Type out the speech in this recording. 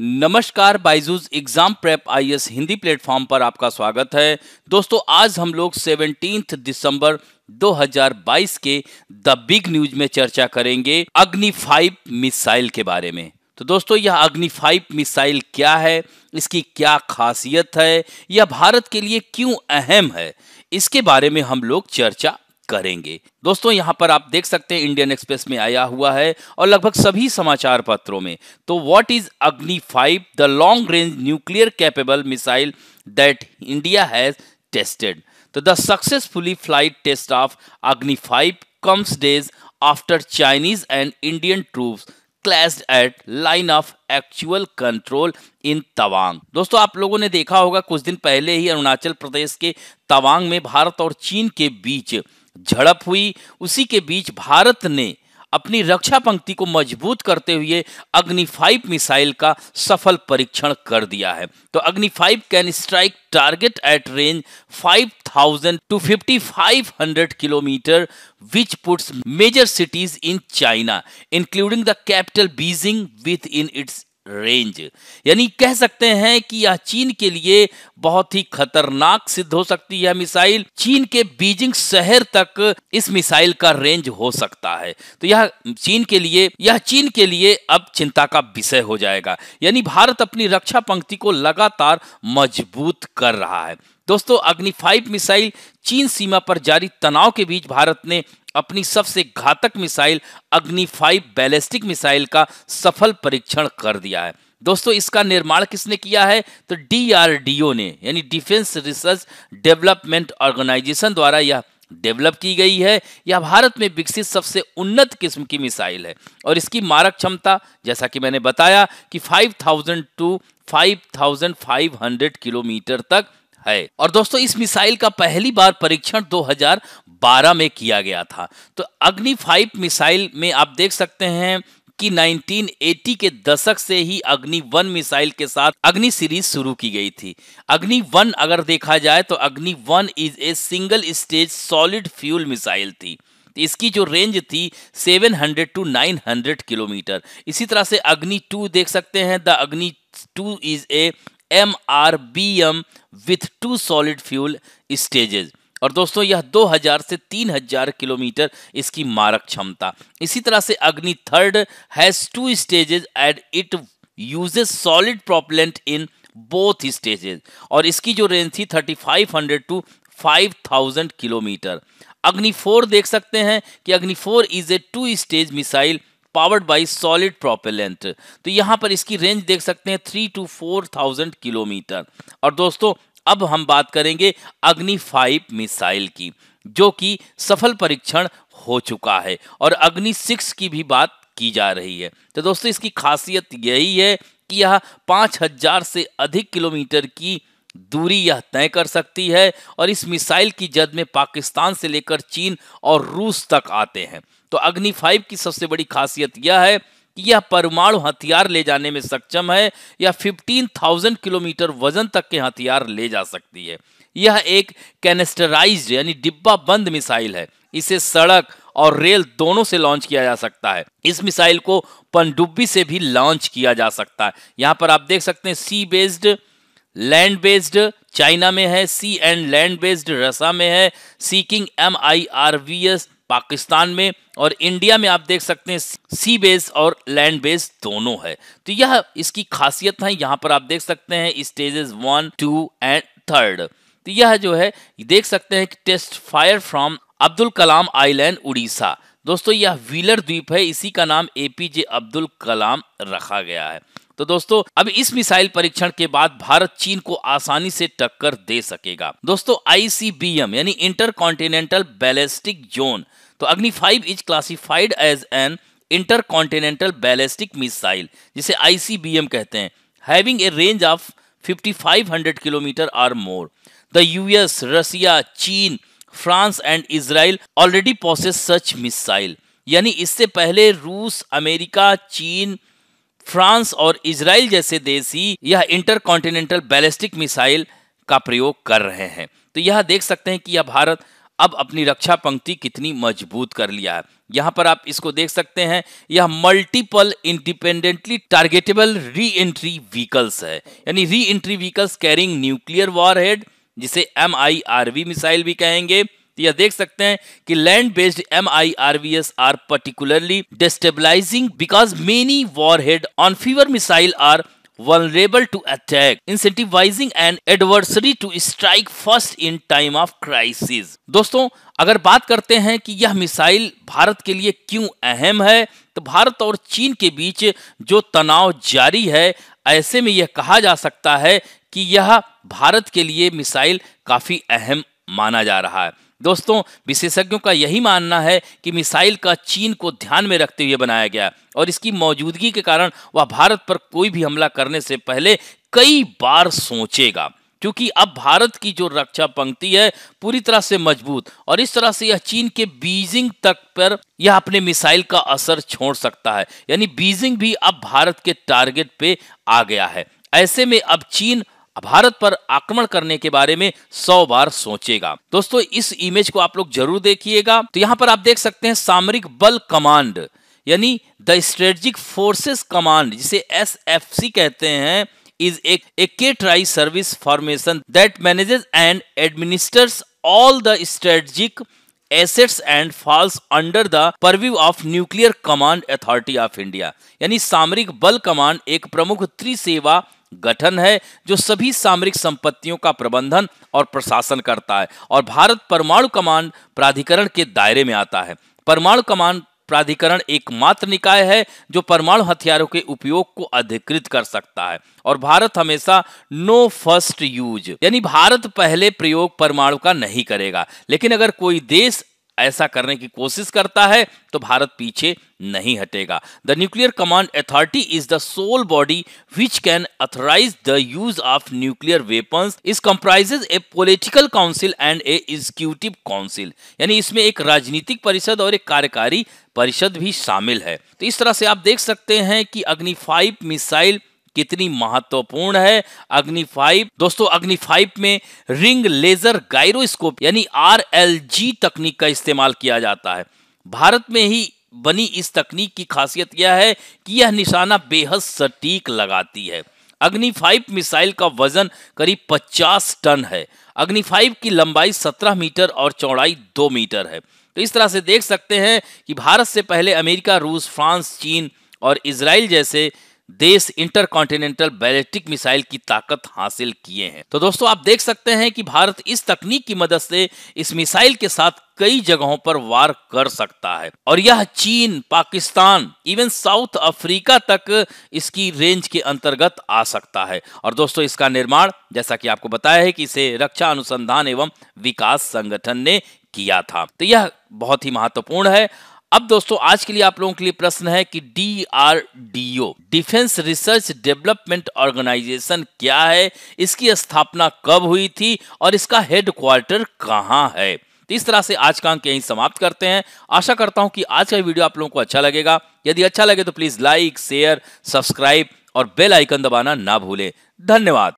नमस्कार Byju's exam prep IAS Hindi platform पर आपका स्वागत है। दोस्तों, आज हम लोग 17 दिसंबर 2022 के द बिग न्यूज़ में चर्चा करेंगे अग्नि फाइव मिसाइल के बारे में। तो दोस्तों, यह अग्नि फाइव मिसाइल क्या है? इसकी क्या खासियत है? यह भारत के लिए क्यों अहम है? इसके बारे में हम लोग चर्चा करेंगे। दोस्तों, यहाँ पर आप देख सकते हैं इंडियन एक्सप्रेस में आया हुआ है और लगभग सभी समाचार पत्रों में। तो what is Agni five the long range nuclear capable missile that India has tested तो the successfully flight test of Agni five comes days after Chinese and Indian troops clashed at line of actual control in Tawang दोस्तों, आप लोगों ने देखा होगा, कुछ दिन पहले ही अरुणाचल प्रदेश के तवांग में भारत और चीन के बीच झड़प हुई। उसी के बीच भारत ने अपनी रक्षा पंक्ति को मज़बूत करते हुए अग्नि फाइव मिसाइल का सफल परीक्षण कर दिया है। तो Agni five can strike target at range 5000 to 5500 kilometre which puts major cities in China including the capital Beijing within its range यानी कह सकते हैं कि यह चीन के लिए बहुत ही खतरनाक सिद्ध हो सकती है। मिसाइल चीन के बीजिंग शहर तक इस मिसाइल का रेंज हो सकता है। तो यह चीन के लिए, यह चीन के लिए अब चिंता का विषय हो जाएगा। यानी भारत अपनी रक्षा पंक्ति को लगातार मज़बूत कर रहा है। दोस्तों अग्नि फाइव मिसाइल चीन सीमा पर जारी तनाव के बीच भारत ने अपनी सबसे घातक मिसाइल अग्नि फाइव बैलिस्टिक मिसाइल का सफल परीक्षण कर दिया है। दोस्तों, इसका निर्माण किसने किया है? तो डीआरडीओ ने, यानी डिफेंस रिसर्च डेवलपमेंट ऑर्गेनाइजेशन द्वारा यह डेवलप की गई है। यह भारत में विकसित सबसे उन्नत किस्म की मिसाइल है और इसकी मारक क्षमता, जैसा कि मैंने बताया, कि 5000 टू 5500 किलोमीटर तक है। और दोस्तों, इस मिसाइल का पहली बार परीक्षण 2012 में किया गया था। तो अग्नि फाइव मिसाइल में आप देख सकते हैं कि 1980 के दशक से ही अग्नि वन मिसाइल के साथ अग्नि सीरीज़ शुरू की गई थी। अग्नि वन अगर देखा जाए तो Agni one is a single stage solid fuel missile थी। इसकी जो रेंज थी 700 टू 900 किलोमीटर। इसी तरह से अग्नि टू देख सकते हैं। The Agni two is a M R B M with two solid fuel stages और दोस्तों, यह 2000 से 3000 किलोमीटर इसकी मारक क्षमता। इसी तरह से Agni third has two stages and it uses solid propellant in both stages और इसकी जो रेंज थी 3500 टू 5000 किलोमीटर। अग्नि फोर देख सकते हैं कि Agni four is a two stage missile powered by solid propellant तो यहाँ पर इसकी रेंज देख सकते हैं three to four thousand kilometre और दोस्तों, अब हम बात करेंगे अग्नि फाइव मिसाइल की, जो कि सफल परीक्षण हो चुका है और अग्नि सिक्स की भी बात की जा रही है। तो दोस्तों, इसकी खासियत यही है कि यह पाँच हज़ार से अधिक किलोमीटर की दूरी यह तय कर सकती है और इस मिसाइल की जद में पाकिस्तान से लेकर चीन और रूस तक आते हैं। तो अग्नि फाइव की सबसे बड़ी खासियत यह है कि यह परमाणु हथियार ले जाने में सक्षम है या 15,000 किलोमीटर वज़न तक के हथियार ले जा सकती है। यह एक कैनेस्टराइज यानी डिब्बा बंद मिसाइल है। इसे सड़क और रेल दोनों से लॉन्च किया जा सकता है। इस मिसाइल को पनडुब्बी से भी लॉन्च किया जा सकता है। यहाँ पर आप देख सकते हैं sea based land based China में है sea and land based Russia में है seeking M I R V S Pakistan में और इंडिया में आप देख सकते हैं सी बेस और लैंड बेस दोनों है। तो यह इसकी खासियत है, यहाँ पर आप देख सकते हैं stages one two and third तो यह जो है, देख सकते हैं कि test fire from Abdul Kalam island Orissa दोस्तों, यह व्हीलर द्वीप है, इसी का नाम एपीजे अब्दुल कलाम रखा गया है। तो दोस्तों, अब इस मिसाइल परीक्षण के बाद भारत चीन को आसानी से टक्कर दे सकेगा। दोस्तों आईसीबीएम यानी इंटर कॉन्टिनेंटल बैलिस्टिक जोन तो Agni five is classified as an intercontinental ballistic missile जिसे आईसीबीएम कहते हैं। Having a range of 5500 kilometre or more the US Russia China France and Israel already possess such missile यानी इससे पहले रूस America चीन France और इसराइल जैसे देश ही यह इंटर कॉन्टिनेंटल बैलिस्टिक मिसाइल का प्रयोग कर रहे हैं। तो यह देख सकते हैं कि यह भारत अब अपनी रक्षा पंक्ति कितनी मज़बूत कर लिया है। यहाँ पर आप इसको देख सकते हैं, यह multiple independently targetable reentry vehicles है। यानी re entry vehicles carrying nuclear war warhead जिसे M I R V missile भी कहेंगे। तो यह देख सकते हैं कि land based M I R V S are particularly destabilising because many warhead on fewer missile are vulnerable to attack, incentivizing an adversary to strike first in time of crisis. दोस्तों अगर बात करते हैं कि यह मिसाइल भारत के लिए क्यों अहम है तो भारत और चीन के बीच जो तनाव जारी है ऐसे में यह कहा जा सकता है कि यह भारत के लिए मिसाइल काफ़ी अहम माना जा रहा है। दोस्तों, विशेषज्ञों का यही मानना है कि मिसाइल का चीन को ध्यान में रखते हुए बनाया गया और इसकी मौजूदगी के कारण वह भारत पर कोई भी हमला करने से पहले कई बार सोचेगा। क्योंकि अब भारत की जो रक्षा पंक्ति है, पूरी तरह से मज़बूत और इस तरह से यह चीन के बीजिंग तक पर यह अपने मिसाइल का असर छोड़ सकता है। यानी बीजिंग भी अब भारत के टारगेट पे आ गया है। ऐसे में अब चीन भारत पर आक्रमण करने के बारे में सौ बार सोचेगा। दोस्तों, इस इमेज को आप लोग ज़रूर देखिएगा। तो यहाँ पर आप देख सकते हैं सामरिक बल कमांड यानी द स्ट्रेटेजिक फोर्सेस कमांड जिसे एस एफ़ सी कहते हैं इज़ के tri service formation that manages and administers all the strategic assets and falls under the purview of nuclear command authority of India यानी सामरिक बल command एक प्रमुख त्रिसेवा गठन है, जो सभी सामरिक संपत्तियों का प्रबंधन और प्रशासन करता है और भारत परमाणु कमांड प्राधिकरण के दायरे में आता है। परमाणु कमांड प्राधिकरण एकमात्र निकाय है, जो परमाणु हथियारों के उपयोग को अधिकृत कर सकता है और भारत हमेशा नो फ़र्स्ट यूज़, यानी भारत पहले प्रयोग परमाणु का नहीं करेगा। लेकिन अगर कोई देश ऐसा करने की कोशिश करता है तो भारत पीछे नहीं हटेगा। The nuclear command authority is the sole body which can authorise the use of nuclear weapons it comprises a political council and a executive council यानी इसमें एक राजनीतिक परिषद और एक कार्यकारी परिषद भी शामिल है। तो इस तरह से आप देख सकते हैं कि अग्नि फाइव मिसाइल कितनी महत्वपूर्ण है। अग्नि फाइव दोस्तों अग्नि फाइव में रिंग लेजर गायरोस्कोप यानी आर तकनीक का इस्तेमाल किया जाता है। भारत में ही बनी इस तकनीक की खासियत यह है कि यह निशाना बेहद सटीक लगाती है। अग्नि फाइव मिसाइल का वज़न करीब 50 टन है। अग्नि फाइव की लंबाई 17 मीटर और चौड़ाई 2 मीटर है। तो इस तरह से देख सकते हैं कि भारत से पहले अमेरिका, रूस, फ्रांस, चीन और इसराइल जैसे देश इंटरकॉन्टिनेंटल बैलिस्टिक मिसाइल की ताकत हासिल किए हैं। तो दोस्तों, आप देख सकते हैं कि भारत इस तकनीक की मदद से इस मिसाइल के साथ कई जगहों पर वार कर सकता है। और यह चीन, पाकिस्तान, इवन साउथ अफ्रीका तक इसकी रेंज के अंतर्गत आ सकता है। और दोस्तों, इसका निर्माण, जैसा कि आपको बताया है कि इसे रक्षा अनुसंधान एवं विकास संगठन ने किया था। तो यह बहुत ही महत्वपूर्ण है। अब दोस्तों, आज के लिए आप लोगों के लिए प्रश्न है कि D R D O defence research development organisation क्या है? इसकी स्थापना कब हुई थी और इसका हेडक्वार्टर कहाँ है? तो इस तरह से आज का अंक यहीं समाप्त करते हैं। आशा करता हूँ कि आज का वीडियो आप लोगों को अच्छा लगेगा। यदि अच्छा लगे तो प्लीज़ लाइक शेयर सब्सक्राइब और बेल आइकन दबाना ना भूलें। धन्यवाद।